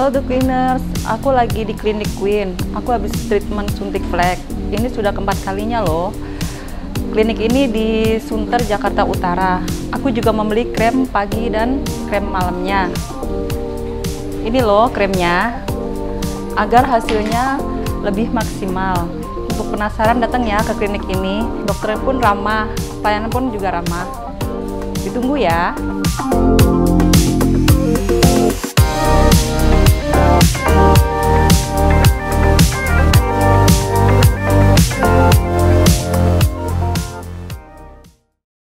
Halo The cleaners, aku lagi di Klinik Queen. Aku habis treatment suntik flek. Ini sudah keempat kalinya loh. Klinik ini di Sunter, Jakarta Utara. Aku juga membeli krem pagi dan krem malamnya. Ini loh kremnya, agar hasilnya lebih maksimal. Untuk penasaran datang ya ke klinik ini. Dokter pun ramah, pelayanan pun juga ramah. Ditunggu ya.